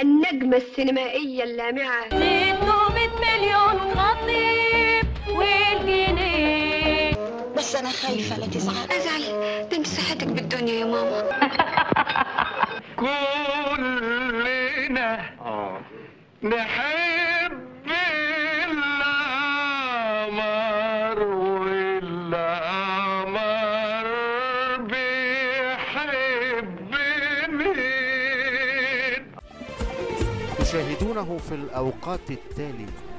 النجمة السينمائية اللامعة. زيتوا 100 مليون خطيب والجنيه. بس أنا خايفة لا تزعل أزعل. ده صحتك بالدنيا يا ماما. كلنا نحب القمر تشاهدونه في الأوقات التالية.